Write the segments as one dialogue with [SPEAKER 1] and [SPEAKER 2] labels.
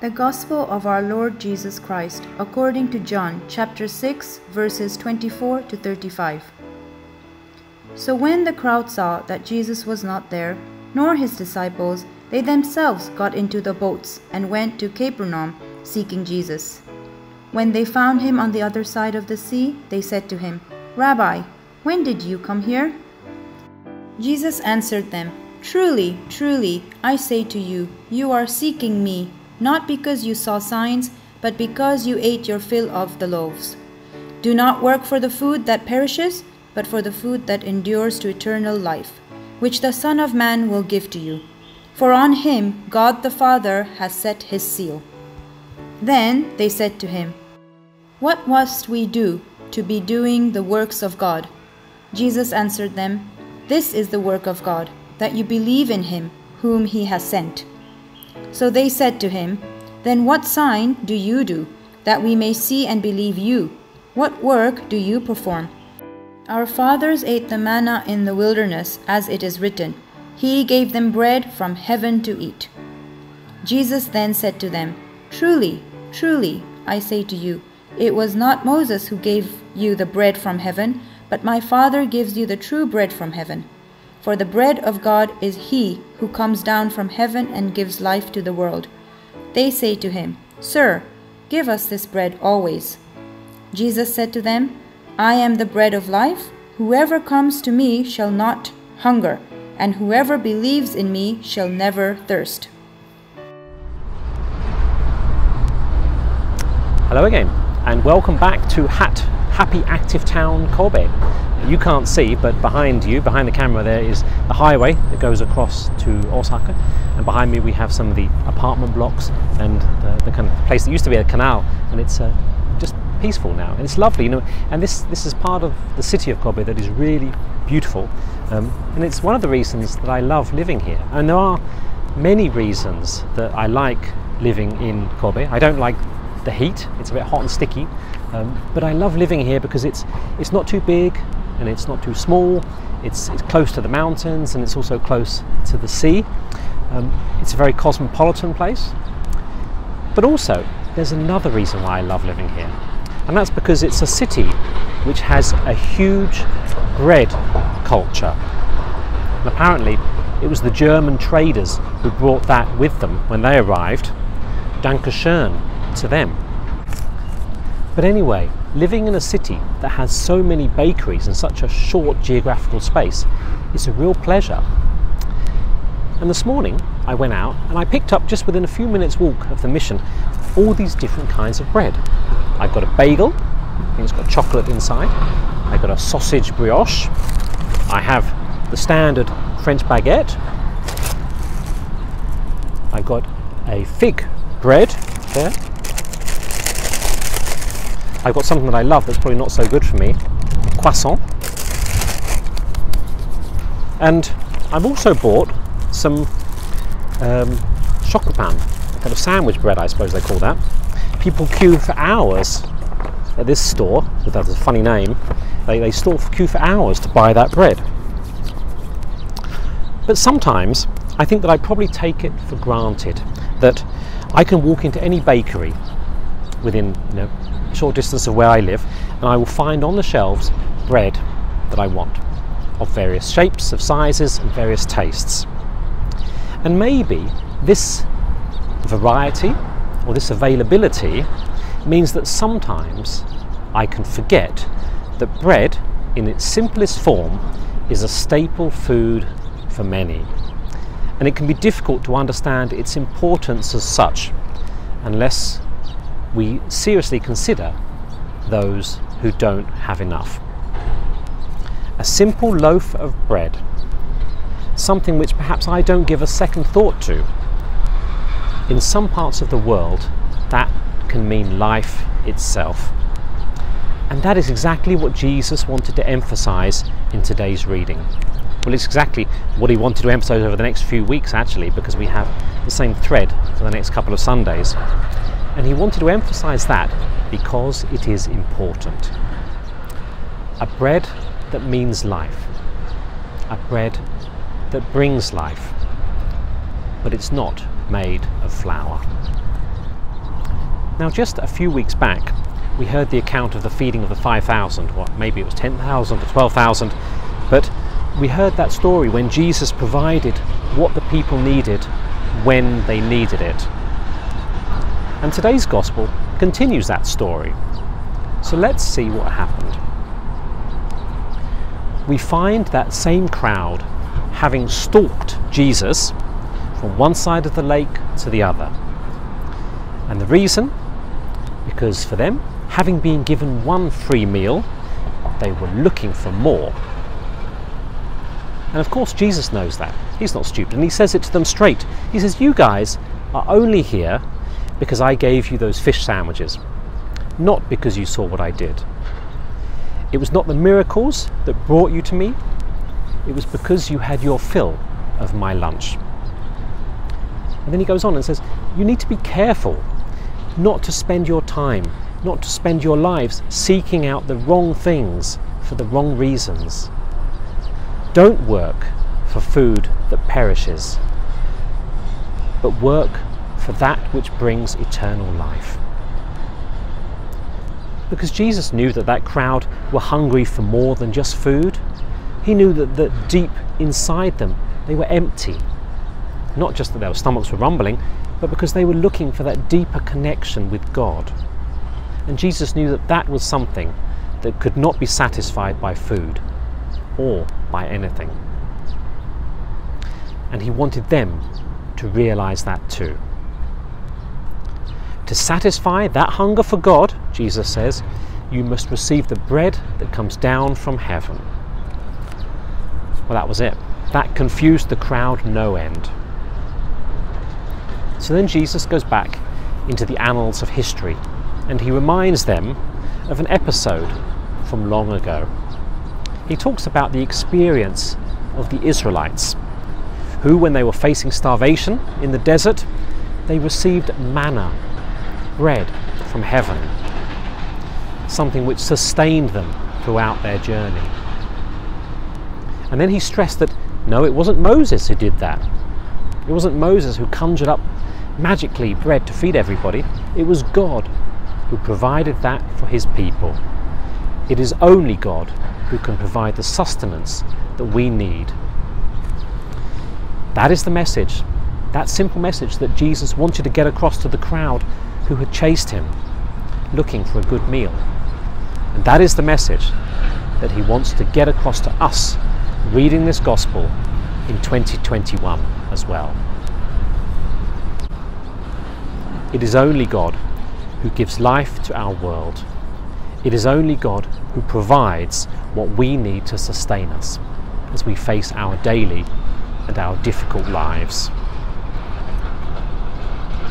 [SPEAKER 1] The Gospel of our Lord Jesus Christ according to John chapter 6 verses 24 to 35. So when the crowd saw that Jesus was not there, nor his disciples, they themselves got into the boats and went to Capernaum seeking Jesus. When they found him on the other side of the sea, they said to him, Rabbi, when did you come here? Jesus answered them, Truly, truly, I say to you, you are seeking me, not because you saw signs, but because you ate your fill of the loaves. Do not work for the food that perishes, but for the food that endures to eternal life, which the Son of Man will give to you. For on him God the Father has set his seal. Then they said to him, What must we do to be doing the works of God? Jesus answered them, This is the work of God, that you believe in him whom he has sent. So they said to him, Then what sign do you do, that we may see and believe you? What work do you perform? Our fathers ate the manna in the wilderness, as it is written, He gave them bread from heaven to eat. Jesus then said to them, Truly, truly, I say to you, it was not Moses who gave you the bread from heaven, but my Father gives you the true bread from heaven. For the bread of God is he who comes down from heaven and gives life to the world. They say to him, Sir, give us this bread always. Jesus said to them, I am the bread of life. Whoever comes to me shall not hunger, and whoever believes in me shall never thirst.
[SPEAKER 2] Hello again, and welcome back to Hat Happy Active Town Kobe. You can't see, but behind you, behind the camera, there is the highway that goes across to Osaka, and behind me we have some of the apartment blocks and the, the kind of place that used to be a canal, and it's uh, just peaceful now, and it's lovely, you know. And this this is part of the city of Kobe that is really beautiful, um, and it's one of the reasons that I love living here. And there are many reasons that I like living in Kobe. I don't like the heat; it's a bit hot and sticky. Um, but I love living here because it's it's not too big and it's not too small. It's it's close to the mountains and it's also close to the sea. Um, it's a very cosmopolitan place. But also, there's another reason why I love living here, and that's because it's a city which has a huge bread culture. And apparently, it was the German traders who brought that with them when they arrived. Dankeschön to them. But anyway, living in a city that has so many bakeries in such a short geographical space is a real pleasure. And this morning I went out and I picked up just within a few minutes walk of the mission all these different kinds of bread. I've got a bagel, I it's got chocolate inside. I've got a sausage brioche. I have the standard French baguette. I've got a fig bread there. I've got something that I love that's probably not so good for me, croissant. And I've also bought some um, chocopan, a kind of sandwich bread, I suppose they call that. People queue for hours at this store, that's a funny name. They, they store queue for hours to buy that bread. But sometimes I think that I probably take it for granted that I can walk into any bakery within you know, short distance of where I live and I will find on the shelves bread that I want of various shapes, of sizes, and various tastes. And maybe this variety or this availability means that sometimes I can forget that bread, in its simplest form, is a staple food for many. And it can be difficult to understand its importance as such unless we seriously consider those who don't have enough. A simple loaf of bread, something which perhaps I don't give a second thought to. In some parts of the world, that can mean life itself. And that is exactly what Jesus wanted to emphasize in today's reading. Well, it's exactly what he wanted to emphasize over the next few weeks, actually, because we have the same thread for the next couple of Sundays. And he wanted to emphasize that because it is important. A bread that means life, a bread that brings life, but it's not made of flour. Now, just a few weeks back, we heard the account of the feeding of the 5,000, what maybe it was 10,000 or 12,000, but we heard that story when Jesus provided what the people needed when they needed it. And today's gospel continues that story. So let's see what happened. We find that same crowd having stalked Jesus from one side of the lake to the other. And the reason? Because for them, having been given one free meal, they were looking for more. And of course, Jesus knows that. He's not stupid. And he says it to them straight. He says, You guys are only here because I gave you those fish sandwiches, not because you saw what I did. It was not the miracles that brought you to me, it was because you had your fill of my lunch. And then he goes on and says, You need to be careful not to spend your time, not to spend your lives seeking out the wrong things for the wrong reasons. Don't work for food that perishes, but work for that which brings eternal life. Because Jesus knew that that crowd were hungry for more than just food. He knew that, that deep inside them they were empty. Not just that their stomachs were rumbling, but because they were looking for that deeper connection with God. And Jesus knew that that was something that could not be satisfied by food or by anything. And he wanted them to realize that too. To satisfy that hunger for God, Jesus says, you must receive the bread that comes down from heaven. Well, that was it. That confused the crowd no end. So then Jesus goes back into the annals of history and he reminds them of an episode from long ago. He talks about the experience of the Israelites, who, when they were facing starvation in the desert, they received manna bread from heaven, something which sustained them throughout their journey. And then he stressed that no, it wasn't Moses who did that. It wasn't Moses who conjured up magically bread to feed everybody. It was God who provided that for his people. It is only God who can provide the sustenance that we need. That is the message, that simple message that Jesus wanted to get across to the crowd who had chased him, looking for a good meal. And that is the message that he wants to get across to us reading this gospel in 2021 as well. It is only God who gives life to our world. It is only God who provides what we need to sustain us as we face our daily and our difficult lives.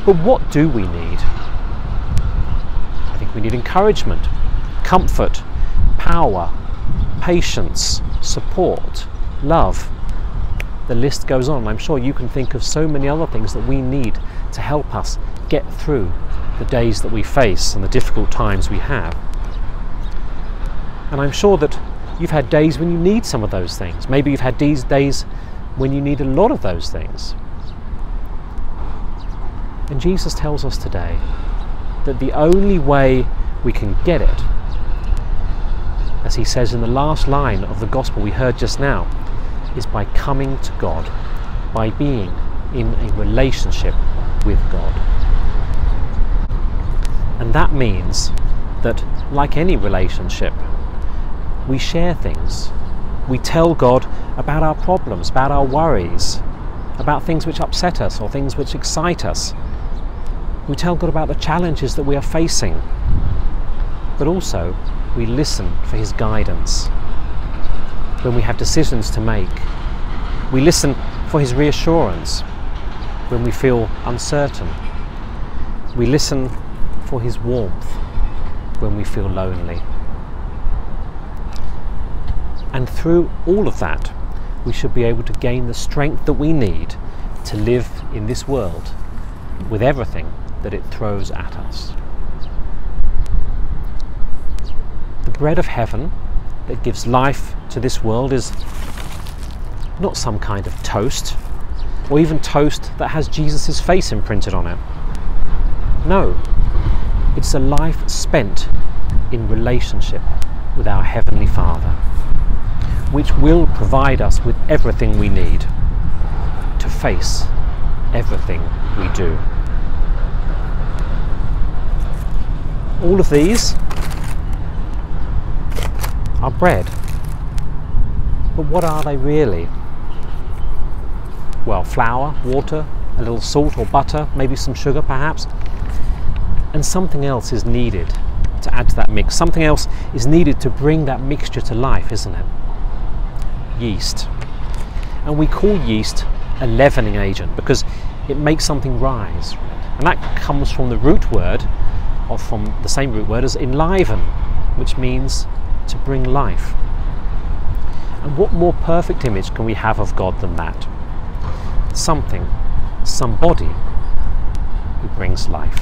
[SPEAKER 2] But what do we need? We need encouragement, comfort, power, patience, support, love. The list goes on. I'm sure you can think of so many other things that we need to help us get through the days that we face and the difficult times we have. And I'm sure that you've had days when you need some of those things. Maybe you've had these days when you need a lot of those things. And Jesus tells us today that the only way we can get it, as he says in the last line of the gospel we heard just now, is by coming to God, by being in a relationship with God. And that means that, like any relationship, we share things. We tell God about our problems, about our worries, about things which upset us or things which excite us. We tell God about the challenges that we are facing, but also we listen for His guidance when we have decisions to make. We listen for His reassurance when we feel uncertain. We listen for His warmth when we feel lonely. And through all of that, we should be able to gain the strength that we need to live in this world with everything that it throws at us. The bread of heaven that gives life to this world is not some kind of toast, or even toast that has Jesus' face imprinted on it. No, It's a life spent in relationship with our Heavenly Father, which will provide us with everything we need to face everything we do. All of these are bread. But what are they really? Well, flour, water, a little salt or butter, maybe some sugar perhaps. And something else is needed to add to that mix. Something else is needed to bring that mixture to life, isn't it? Yeast. And we call yeast a leavening agent because it makes something rise. And that comes from the root word, or from the same root word as enliven, which means to bring life. And what more perfect image can we have of God than that? Something, somebody who brings life.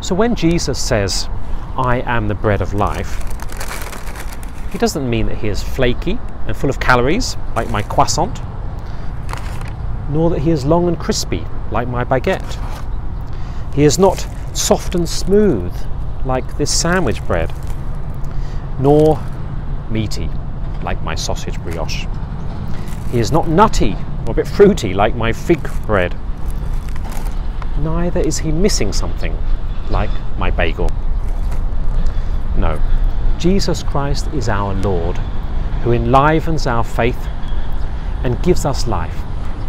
[SPEAKER 2] So when Jesus says, I am the bread of life, he doesn't mean that he is flaky and full of calories, like my croissant, nor that he is long and crispy, like my baguette. He is not soft and smooth, like this sandwich bread, nor meaty, like my sausage brioche. He is not nutty or a bit fruity, like my fig bread. Neither is he missing something, like my bagel. No, Jesus Christ is our Lord, who enlivens our faith and gives us life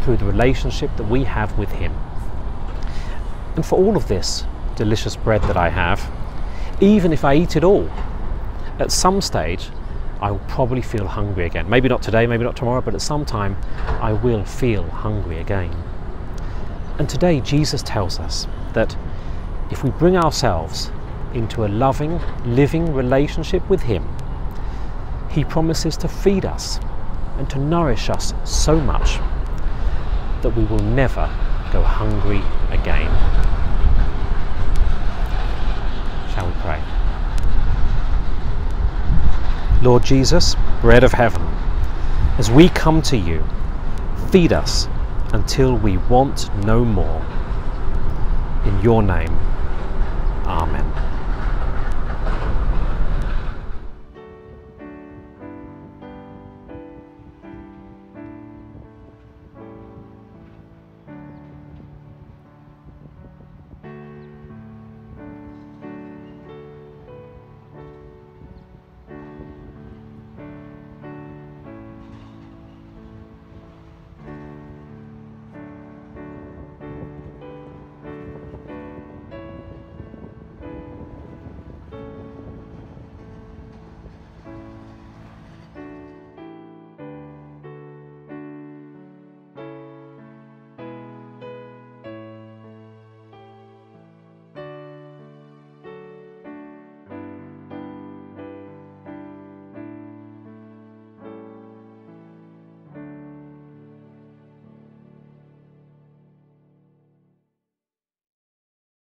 [SPEAKER 2] through the relationship that we have with Him. And for all of this delicious bread that I have, even if I eat it all, at some stage I will probably feel hungry again. Maybe not today, maybe not tomorrow, but at some time I will feel hungry again. And today Jesus tells us that if we bring ourselves into a loving, living relationship with Him, He promises to feed us and to nourish us so much that we will never go hungry again. Shall we pray? Lord Jesus, bread of heaven, as we come to you, feed us until we want no more. In your name, Amen.